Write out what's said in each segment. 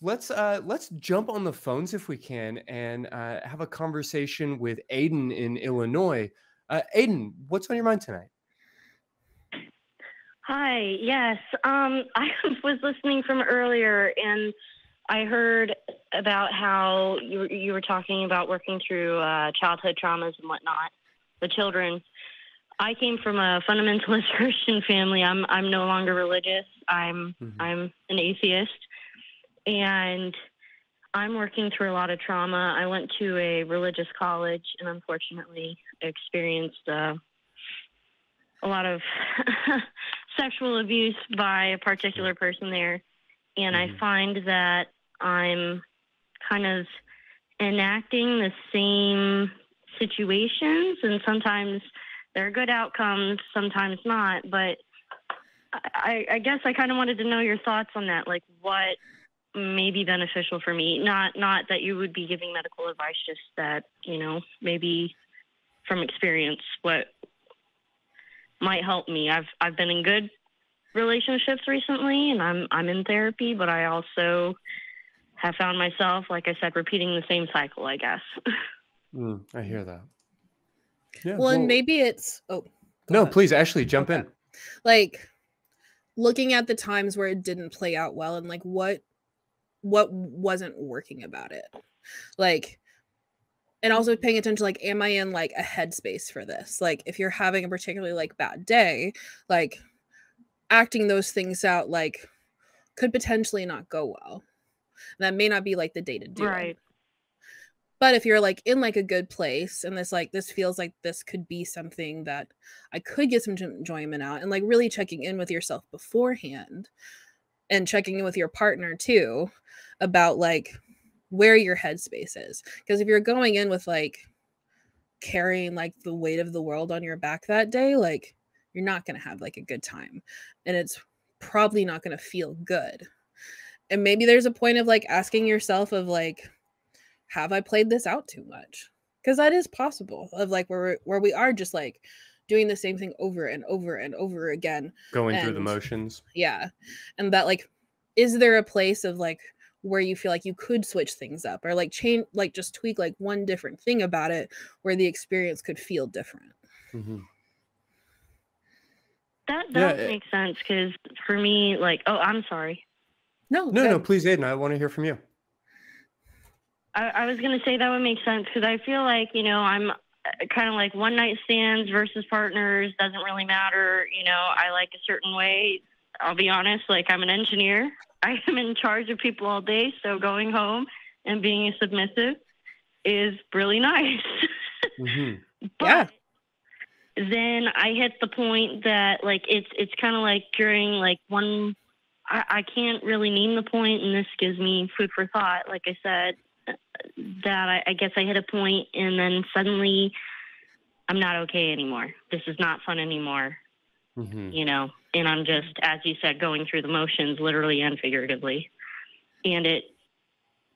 let's uh, let's jump on the phones if we can and uh, have a conversation with Aiden in Illinois. Uh, Aiden, what's on your mind tonight? Hi. Yes. Um, I was listening from earlier, and I heard about how you you were talking about working through uh, childhood traumas and whatnot, the children. I came from a fundamentalist Christian family. I'm I'm no longer religious. I'm mm-hmm. I'm an atheist, and I'm working through a lot of trauma. I went to a religious college and unfortunately experienced uh, a lot of sexual abuse by a particular person there. And mm-hmm. I find that I'm kind of enacting the same situations, and sometimes there are good outcomes, sometimes not. But I, I guess I kind of wanted to know your thoughts on that. Like, what may be beneficial for me? Not not that you would be giving medical advice, just that you know maybe from experience what might help me. I've I've been in good relationships recently, and I'm I'm in therapy, but I also have found myself, like I said, repeating the same cycle. I guess. mm, I hear that. Yeah. Well, well and maybe it's oh. No, ahead. please, Ashley, jump okay. in. Like looking at the times where it didn't play out well, and like what what wasn't working about it, like and also mm-hmm. paying attention like am i in like a headspace for this? Like if you're having a particularly like bad day like acting those things out like could potentially not go well. That may not be like the day to do right. But if you're like in like a good place and this like this feels like this could be something that i could get some enjoyment out and like really checking in with yourself beforehand and checking in with your partner too about like where your headspace is. Because if you're going in with like carrying like the weight of the world on your back that day, like you're not going to have like a good time. And it's probably not going to feel good. And maybe there's a point of like asking yourself of like have I played this out too much? Because that is possible of like where where we are just like doing the same thing over and over and over again going and, through the motions yeah and that like is there a place of like where you feel like you could switch things up or like change like just tweak like one different thing about it where the experience could feel different. Mm-hmm. that that yeah, makes sense because for me like oh i'm sorry. No no no please aiden i want to hear from you. I, I was going to say that would make sense because i feel like you know i'm uh, kind of like one night stands versus partners doesn't really matter you know i like a certain way i'll be honest like i'm an engineer I am in charge of people all day, so going home and being submissive is really nice. mm-hmm. But yeah. then I hit the point that like it's it's kind of like during like one I, I can't really name the point, and this gives me food for thought. Like I said, that I, I guess I hit a point, and then suddenly I'm not okay anymore. This is not fun anymore. Mm-hmm. You know, and I'm just, as you said, going through the motions, literally and figuratively. And it,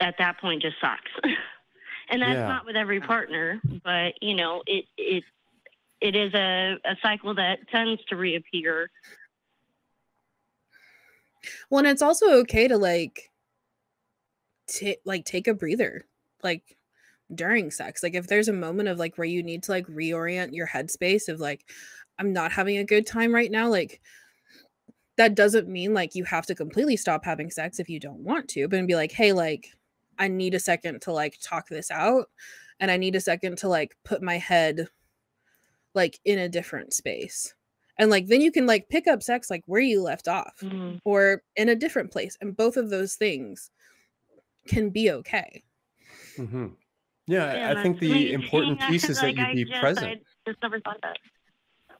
at that point, just sucks. and that's yeah. not with every partner, but you know, it it it is a, a cycle that tends to reappear. Well, and it's also okay to like, t- like take a breather, like during sex. Like if there's a moment of like where you need to like reorient your headspace of like, I'm not having a good time right now, like that doesn't mean like you have to completely stop having sex if you don't want to, but be like, hey, like I need a second to like talk this out and I need a second to like put my head like in a different space. And like then you can like pick up sex like where you left off mm-hmm. or in a different place. And both of those things can be okay. Mm-hmm. Yeah, yeah, I think the important piece is like, that you be I present. I just never thought that.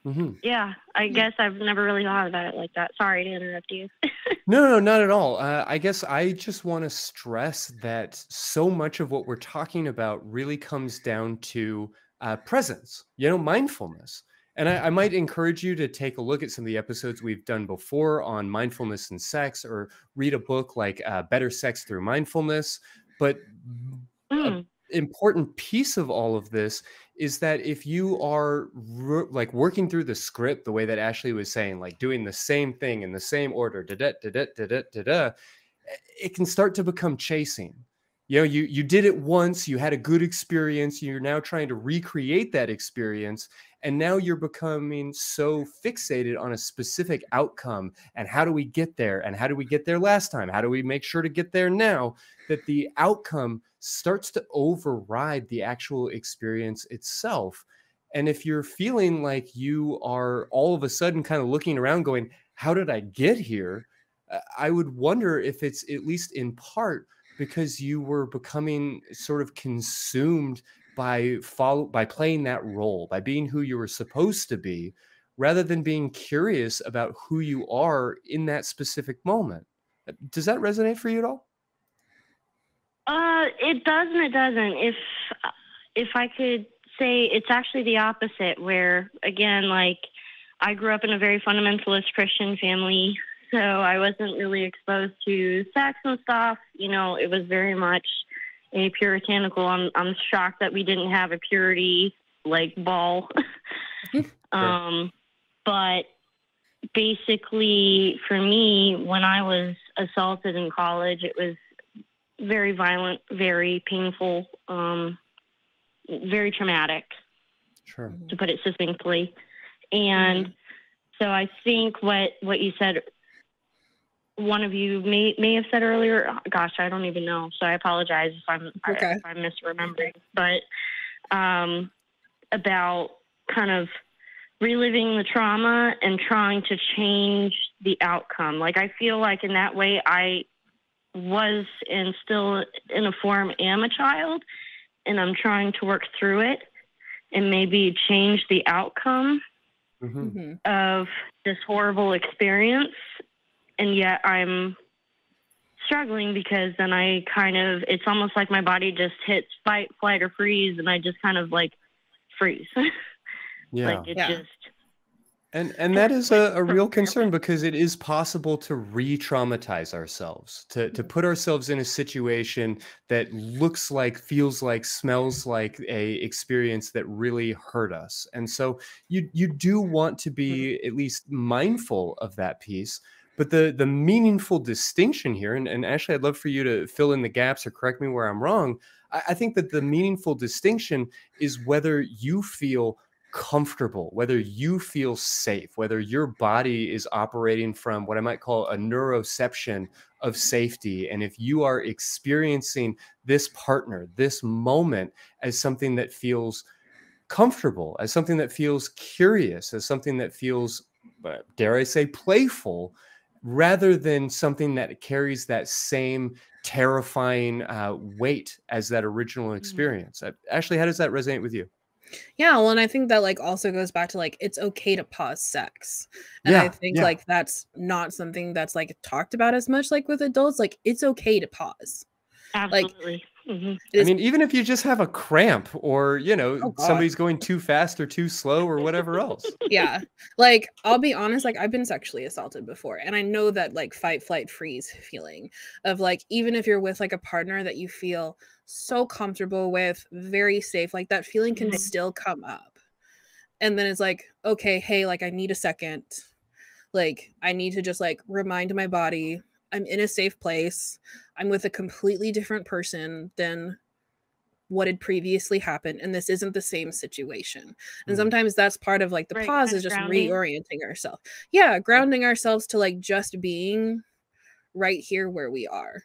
Mm-hmm. Yeah, I guess I've never really thought about it like that. Sorry to interrupt you. no, no, not at all. Uh, I guess I just want to stress that so much of what we're talking about really comes down to uh, presence, you know, mindfulness. And I, I, might encourage you to take a look at some of the episodes we've done before on mindfulness and sex, or read a book like uh, Better Sex Through Mindfulness. But mm. an important piece of all of this is that if you are like working through the script the way that Ashley was saying, like doing the same thing in the same order, da da da da da da da, eh, it can start to become chasing. You know you you did it once you had a good experience you're now trying to recreate that experience and now you're becoming so fixated on a specific outcome and how do we get there and how do we get there last time? How do we make sure to get there now? That the outcome starts to override the actual experience itself. And if you're feeling like you are all of a sudden kind of looking around going how did i get here? I would wonder if it's at least in part because you were becoming sort of consumed by follow by playing that role by being who you were supposed to be rather than being curious about who you are in that specific moment. Uh, does that resonate for you at all? Uh it does and it doesn't. If uh, if i could say it's actually the opposite where again like i grew up in a very fundamentalist christian family so I wasn't really exposed to sex and stuff. You know, it was very much a puritanical. I'm I'm shocked that we didn't have a purity like ball. um, but basically, for me, when I was assaulted in college, it was very violent, very painful, um, very traumatic. Sure. To put it succinctly, and. Mm-hmm. So I think what what you said one of you may may have said earlier. Gosh, I don't even know. So I apologize if I'm okay. if I'm misremembering. But um, about kind of reliving the trauma and trying to change the outcome. Like I feel like in that way I was and still in a form am a child and I'm trying to work through it and maybe change the outcome mm-hmm. mm-hmm. of this horrible experience and yet I'm struggling because then I kind of it's almost like my body just hits fight, flight, or freeze, and I just kind of like freeze. yeah. like it yeah. just. And and that is a, a real concern because it is possible to re-traumatize ourselves, to to put ourselves in a situation that looks like, feels like, smells like a experience that really hurt us. And so you you do want to be mm-hmm. at least mindful of that piece but the the meaningful distinction here, and, and Ashley, I'd love for you to fill in the gaps or correct me where I'm wrong. I, I think that the meaningful distinction is whether you feel comfortable, whether you feel safe, whether your body is operating from what I might call a neuroception of safety. And if you are experiencing this partner, this moment as something that feels comfortable, as something that feels curious, as something that feels, uh, dare I say, playful, rather than something that carries that same terrifying uh, weight as that original mm-hmm. experience. Mm-hmm. Ashley, how does that resonate with you? Yeah, well, and I think that like also goes back to like it's okay to pause sex. And yeah, I think yeah. like that's not something that's like talked about as much like with adults. Like it's okay to pause. Absolutely. Like Mm-hmm. I mean, even if you just have a cramp or, you know, oh, somebody's going too fast or too slow or whatever else. Yeah. Like, I'll be honest, like, I've been sexually assaulted before. And I know that, like, fight, flight, freeze feeling of, like, even if you're with, like, a partner that you feel so comfortable with, very safe, like, that feeling can mm-hmm. still come up. And then it's like, okay, hey, like, I need a second. Like, I need to just, like, remind my body I'm in a safe place. I'm with a completely different person than what had previously happened and this isn't the same situation and mm. sometimes that's part of like the right, pause is just grounding. reorienting ourselves yeah grounding ourselves to like just being right here where we are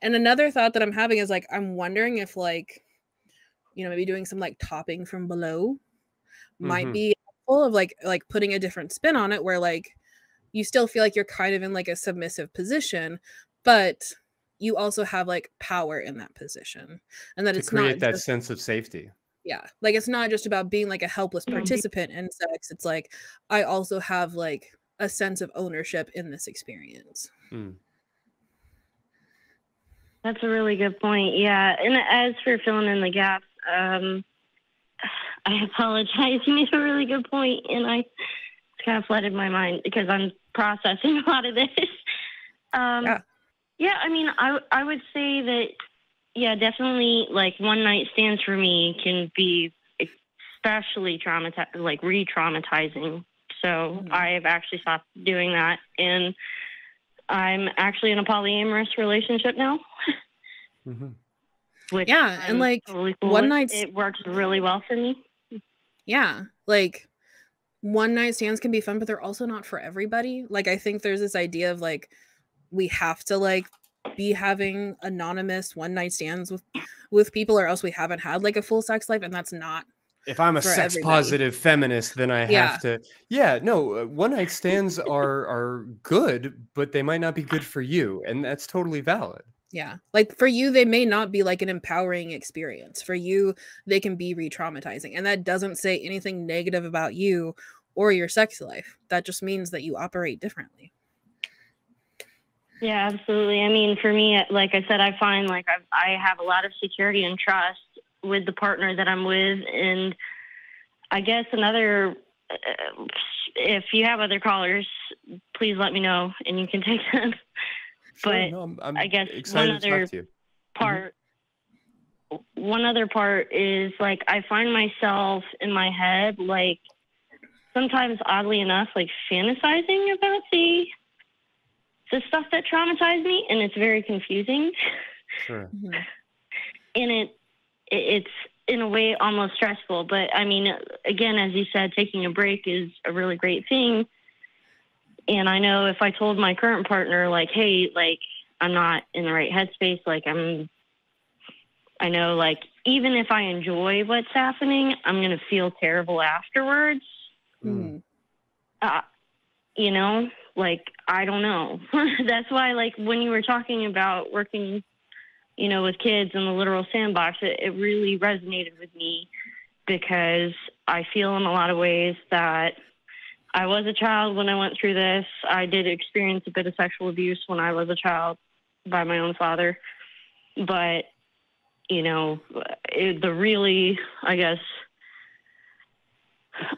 and another thought that i'm having is like i'm wondering if like you know maybe doing some like topping from below mm-hmm. might be full of like like putting a different spin on it where like you still feel like you're kind of in like a submissive position, but you also have like power in that position and that to it's create not that just, sense of safety yeah like it's not just about being like a helpless mm-hmm. participant in sex it's like i also have like a sense of ownership in this experience mm. that's a really good point yeah and as for filling in the gaps um i apologize you made a really good point and i kind of flooded my mind because i'm processing a lot of this. Um, yeah. Yeah, I mean, I I would say that yeah, definitely like one night stands for me can be especially traumatizing, like re-traumatizing. So mm-hmm. I've actually stopped doing that, and I'm actually in a polyamorous relationship now. mm-hmm. Which yeah, I'm and like totally cool one night it works really well for me. Yeah, like one night stands can be fun, but they're also not for everybody. Like I think there's this idea of like we have to like be having anonymous one night stands with with people or else we haven't had like a full sex life and that's not if I'm a sex everybody. positive feminist, then I yeah. have to. Yeah, no, uh, one night stands are are good, but they might not be good for you, and that's totally valid. Yeah, like for you, they may not be like an empowering experience. For you, they can be re-traumatizing, and that doesn't say anything negative about you or your sex life. That just means that you operate differently. Yeah, absolutely. I mean, for me, like I said, I find like I've, I have a lot of security and trust with the partner that I'm with, and I guess another. Uh, if you have other callers, please let me know, and you can take them. Sure, but no, I'm, I'm i guess one other mm-hmm. part. Mm-hmm. One other part is like I find myself in my head like sometimes oddly enough like fantasizing about the the stuff that traumatized me, and it's very confusing. Sure. Mm-hmm. and it, it's in a way almost stressful. But I mean, again, as you said, taking a break is a really great thing. And I know if I told my current partner, like, hey, like, I'm not in the right headspace, like, I'm, I know, like, even if I enjoy what's happening, I'm going to feel terrible afterwards. Mm. Uh, you know, like I don't know. That's why like when you were talking about working, you know, with kids in the literal sandbox, it, it really resonated with me because I feel in a lot of ways that I was a child when I went through this. I did experience a bit of sexual abuse when I was a child by my own father. But, you know, it, the really, I guess,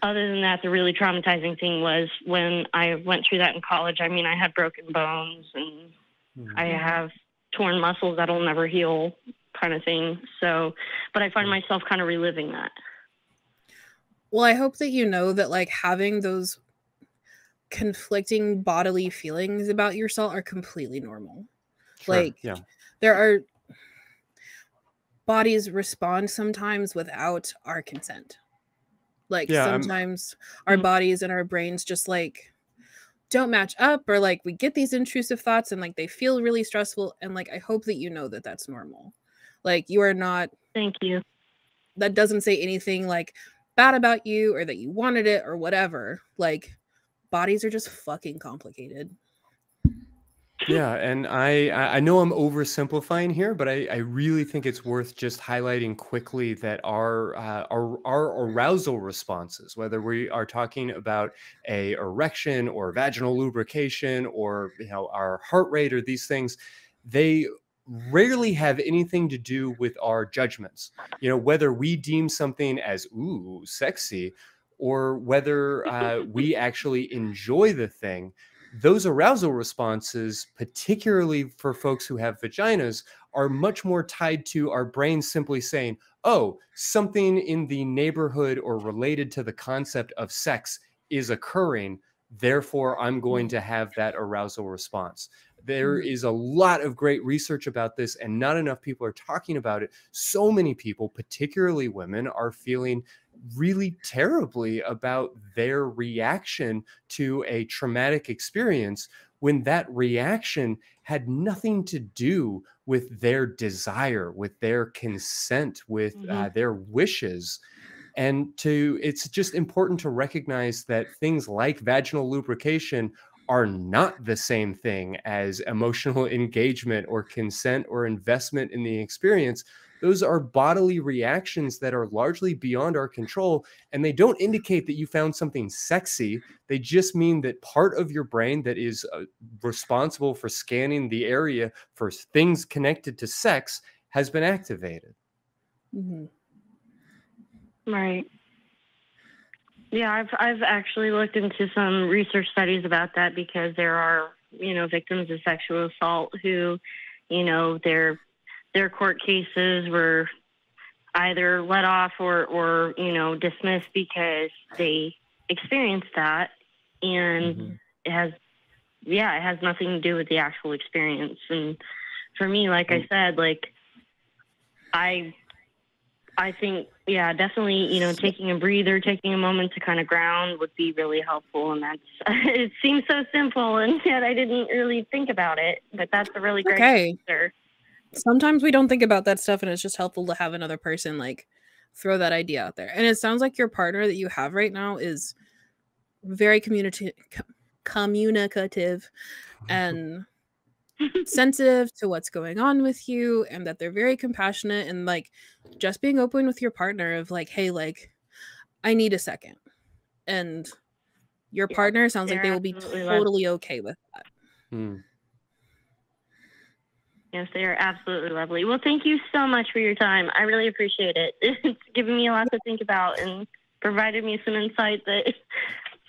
other than that, the really traumatizing thing was when I went through that in college. I mean, I had broken bones and mm-hmm. I have torn muscles that'll never heal, kind of thing. So, but I find myself kind of reliving that. Well, I hope that you know that like having those conflicting bodily feelings about yourself are completely normal. Sure. Like, yeah. there are bodies respond sometimes without our consent like yeah, sometimes I'm... our mm-hmm. bodies and our brains just like don't match up or like we get these intrusive thoughts and like they feel really stressful and like I hope that you know that that's normal. Like you are not Thank you. That doesn't say anything like bad about you or that you wanted it or whatever. Like bodies are just fucking complicated. Yeah and i i know i'm oversimplifying here but i i really think it's worth just highlighting quickly that our uh, our our arousal responses whether we are talking about a erection or vaginal lubrication or you know our heart rate or these things they rarely have anything to do with our judgments. You know whether we deem something as ooh sexy or whether uh, we actually enjoy the thing those arousal responses, particularly for folks who have vaginas, are much more tied to our brain simply saying, oh, something in the neighborhood or related to the concept of sex is occurring. Therefore, I'm going mm. to have that arousal response. There mm. a lot of great research about this, and not enough people are talking about it. So many people, particularly women, are feeling really terribly about their reaction to a traumatic experience when that reaction had nothing to do with their desire, with their consent, with uh, mm-hmm. uh, their wishes. And to it's just important to recognize that things like vaginal lubrication are not the same thing as emotional engagement or consent or investment in the experience those are bodily reactions that are largely beyond our control. And they don't indicate that you found something sexy. They just mean that part of your brain that is uh, responsible for scanning the area for things connected to sex has been activated. Mm-hmm. Right. Yeah, I've I've actually looked into some research studies about that because there are you know victims of sexual assault who, you know, they're their court cases were either let off or, or you know dismissed because they experienced that and mm-hmm. it has yeah, it has nothing to do with the actual experience. And for me, like I said, like I I think, yeah, definitely, you know, taking a breather, taking a moment to kind of ground would be really helpful. And that's, it seems so simple, and yet I didn't really think about it, but that's a really great Okay. answer. Sometimes we don't think about that stuff, and it's just helpful to have another person like throw that idea out there. And it sounds like your partner that you have right now is very communicative, communicative, and sensitive to what's going on with you and that they're very compassionate and like just being open with your partner of like hey like i need a second and your Yeah, partner sounds like they will be totally okay with that Hmm. Yes, they are absolutely lovely. Well, thank you so much for your time. I really appreciate it. It's given me a lot to think about and provided me some insight that it's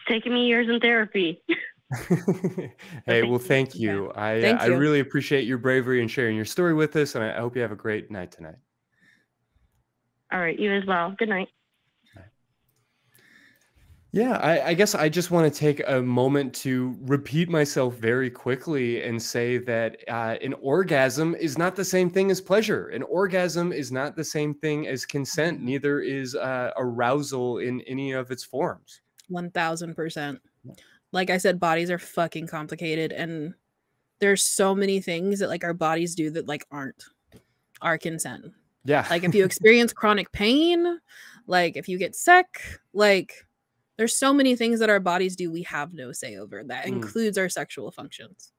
taken me years in therapy. hey, thank well, thank Yeah. you. I uh, Thank I you. really appreciate your bravery and sharing your story with us, and I I hope you have a great night tonight. All right, you as well. Good night. Yeah, I, I guess I just want to take a moment to repeat myself very quickly and say that uh, an orgasm is not the same thing as pleasure. An orgasm is not the same thing as consent. Neither is uh, arousal in any of its forms. 1000% like i said bodies are fucking complicated and there's so many things that like our bodies do that like aren't our consent Yeah. like if you experience chronic pain like if you get sick like there's so many things that our bodies do we have no say over that Mm. includes our sexual functions